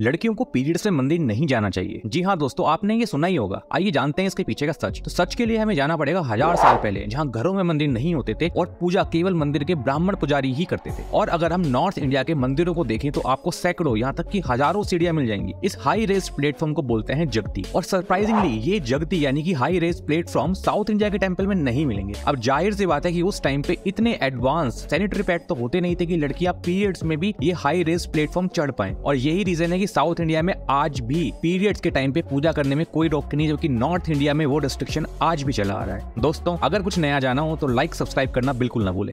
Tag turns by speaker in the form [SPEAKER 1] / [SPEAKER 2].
[SPEAKER 1] लड़कियों को पीरियड्स में मंदिर नहीं जाना चाहिए। जी हाँ दोस्तों, आपने ये सुना ही होगा। आइए जानते हैं इसके पीछे का सच। तो सच के लिए हमें जाना पड़ेगा हज़ार साल पहले, जहाँ घरों में मंदिर नहीं होते थे और पूजा केवल मंदिर के ब्राह्मण पुजारी ही करते थे। और अगर हम नॉर्थ इंडिया के मंदिरों को देखें तो आपको सैकड़ों, यहाँ तक की हज़ारों सीढ़ियाँ मिल जाएँगी। इस हाई रेस प्लेटफॉर्म को बोलते हैं जगती। और सरप्राइजिंगली ये जगती यानी कि high rise platform south India के टेंपल में नहीं मिलेंगे। अब ज़ाहिर सी बात है की उस टाइम पे इतने एडवांस सैनिटरी पैड तो होते नहीं थे की लड़कियाँ पीरियड्स में भी ये हाई रेस प्लेटफॉर्म चढ़ पाए। और यही रीजन है कि साउथ इंडिया में आज भी पीरियड्स के टाइम पे पूजा करने में कोई रोक नहीं, जबकि नॉर्थ इंडिया में वो रिस्ट्रिक्शन आज भी चला आ रहा है। दोस्तों, अगर कुछ नया जाना हो तो लाइक सब्सक्राइब करना बिल्कुल ना भूले।